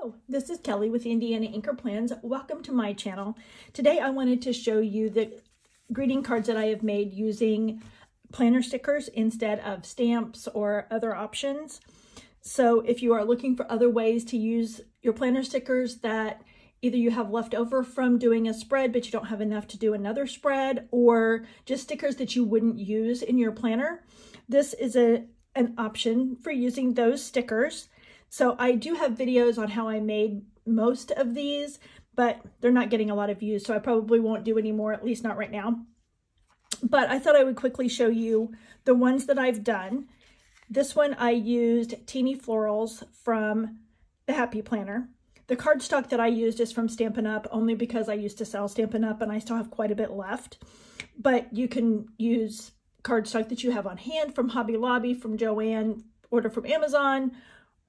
Hello, this is Kelly with Indiana Inker Plans. Welcome to my channel. Today I wanted to show you the greeting cards that I have made using planner stickers instead of stamps or other options. So if you are looking for other ways to use your planner stickers that either you have left over from doing a spread but you don't have enough to do another spread or just stickers that you wouldn't use in your planner, this is a an option for using those stickers. So I do have videos on how I made most of these, but they're not getting a lot of views, so I probably won't do any more, at least not right now. But I thought I would quickly show you the ones that I've done. This one I used Teeny Florals from the Happy Planner. The cardstock that I used is from Stampin' Up! only because I used to sell Stampin' Up! and I still have quite a bit left. But you can use cardstock that you have on hand from Hobby Lobby, from Joann, order from Amazon,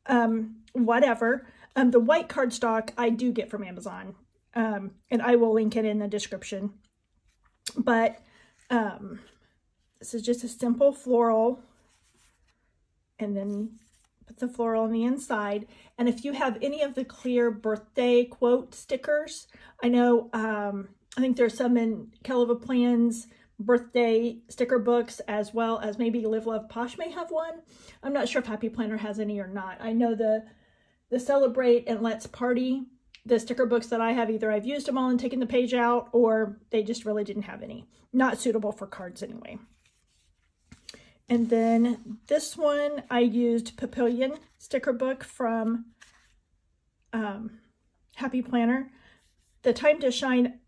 um, whatever. Um, the white cardstock I do get from Amazon, um, and I will link it in the description. But um, this is just a simple floral, and then put the floral on the inside. And if you have any of the clear birthday quote stickers, I know, um, I think there's some in Kellofaplan's, birthday sticker books as well as maybe Live Love Posh may have one. I'm not sure if Happy Planner has any or not. I know the the Celebrate and Let's Party, the sticker books that I have, either I've used them all and taken the page out or they just really didn't have any. Not suitable for cards anyway. And then this one, I used Papillion sticker book from um, Happy Planner. The Time to Shine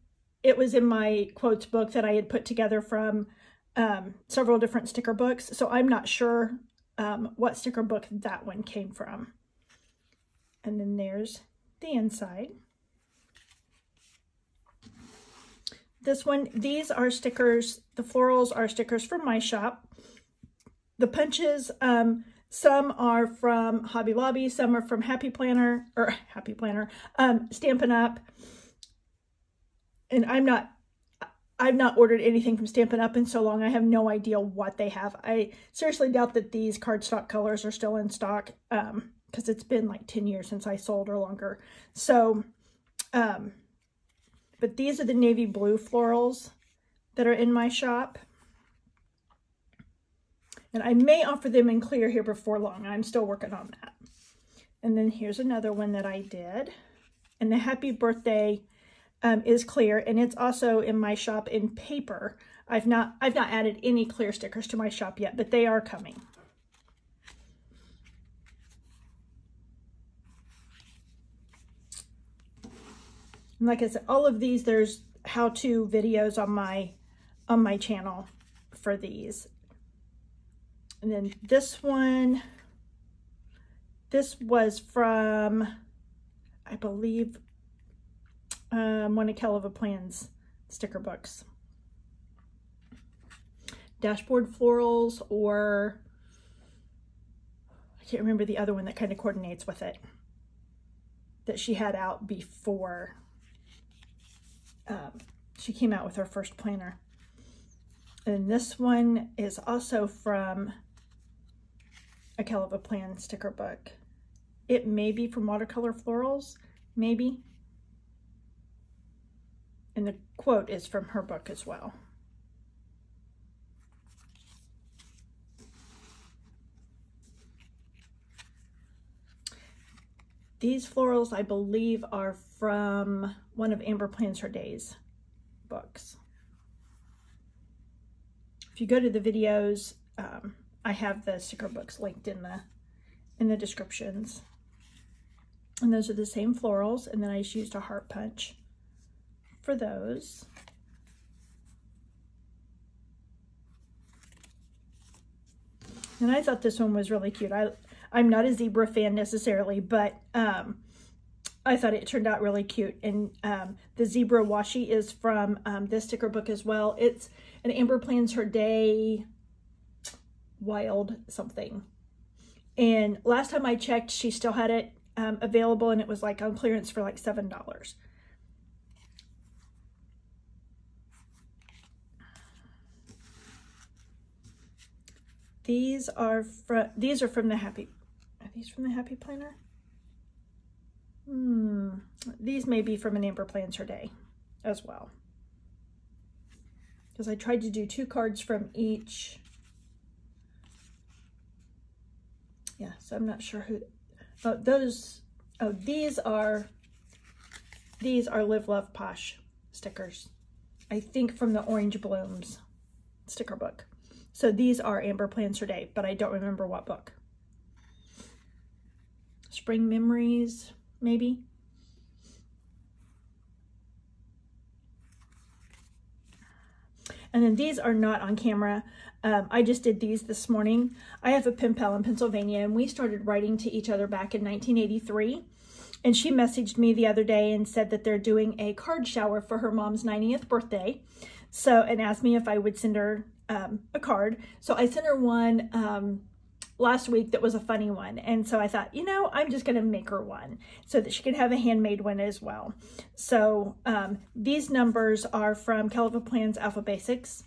it was in my quotes book that I had put together from um, several different sticker books. So I'm not sure um, what sticker book that one came from. And then there's the inside. This one, these are stickers, the florals are stickers from my shop. The punches, um, some are from Hobby Lobby, some are from Happy Planner, or Happy Planner, um, Stampin' Up! And I'm not I've not ordered anything from Stampin' Up! in so long. I have no idea what they have. I seriously doubt that these cardstock colors are still in stock because um, it's been like 10 years since I sold or longer. So, um, but these are the navy blue florals that are in my shop. And I may offer them in clear here before long. I'm still working on that. And then here's another one that I did. And the happy birthday um, is clear and it's also in my shop in paper. I've not I've not added any clear stickers to my shop yet, but they are coming. And like I said, all of these there's how-to videos on my on my channel for these. And then this one, this was from, I believe, um, one of Kellofaplan's sticker books. Dashboard florals or I can't remember the other one that kind of coordinates with it that she had out before um, she came out with her first planner. And this one is also from a Kellofaplan sticker book. It may be from Watercolor Florals, maybe. And the quote is from her book as well. These florals, I believe, are from one of Amber Plans Her Days books. If you go to the videos, um, I have the sticker books linked in the in the descriptions. And those are the same florals, and then I just used a heart punch for those. And I thought this one was really cute. I, I'm not a zebra fan necessarily, but um, I thought it turned out really cute. And um, the zebra washi is from um, this sticker book as well. It's an Amber Plans Her Day Wild something. And last time I checked, she still had it um, available and it was like on clearance for like $7. These are from these are from the Happy. Are these from the Happy Planner? Hmm, these may be from an Amber Plans Her Day as well. Because I tried to do two cards from each. Yeah, so I'm not sure who, oh, those, oh, these are, these are Live Love Posh stickers. I think from the Orange Blooms sticker book. So these are Amber Plans Her Day, but I don't remember what book. Spring Memories, maybe. And then these are not on camera. Um, I just did these this morning. I have a pen pal in Pennsylvania and we started writing to each other back in 1983. And she messaged me the other day and said that they're doing a card shower for her mom's 90th birthday. So, and asked me if I would send her um, a card. So I sent her one um, last week that was a funny one. And so I thought, you know, I'm just going to make her one so that she can have a handmade one as well. So um, these numbers are from Calico Plans Alpha Basics.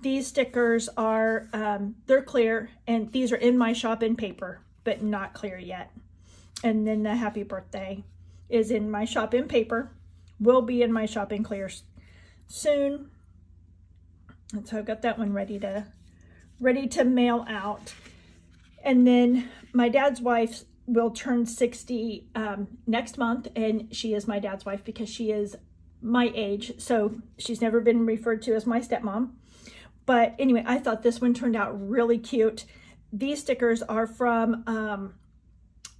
These stickers are, um, they're clear and these are in my shop in paper, but not clear yet. And then the happy birthday is in my shop in paper, will be in my shop in clear soon. And so I've got that one ready to ready to mail out. And then my dad's wife will turn 60 um, next month, and she is my dad's wife because she is my age. So she's never been referred to as my stepmom. But anyway, I thought this one turned out really cute. These stickers are from um,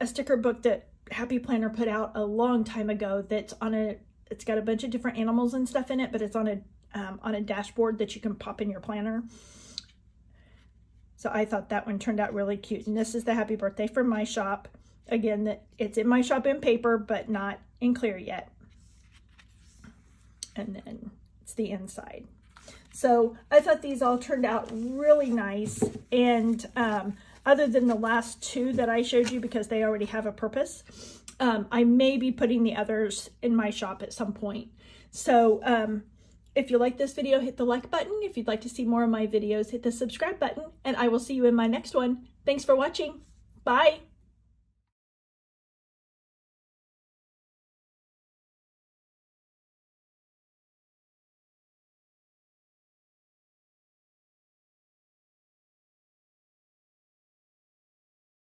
a sticker book that Happy Planner put out a long time ago that's on a, it's got a bunch of different animals and stuff in it, but it's on a, um, on a dashboard that you can pop in your planner. So I thought that one turned out really cute. And this is the happy birthday from my shop. Again, that it's in my shop in paper, but not in clear yet. And then it's the inside. So I thought these all turned out really nice. And um, other than the last two that I showed you because they already have a purpose, um, I may be putting the others in my shop at some point. So um, if you like this video, hit the like button. If you'd like to see more of my videos, hit the subscribe button, and I will see you in my next one. Thanks for watching. Bye.